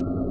you